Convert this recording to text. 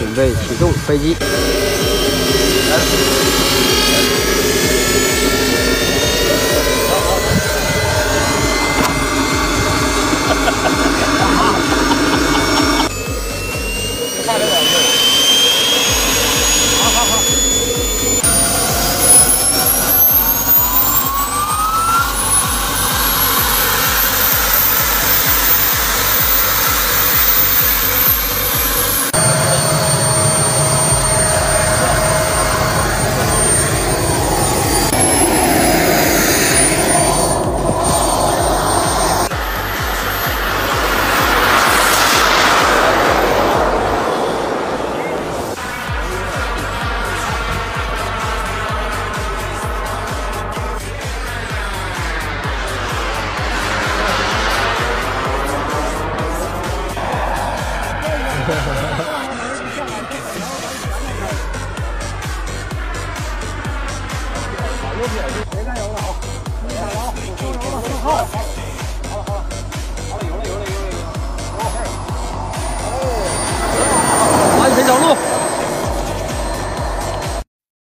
准备启动飞机。别加油了啊！别加油！好，好，好。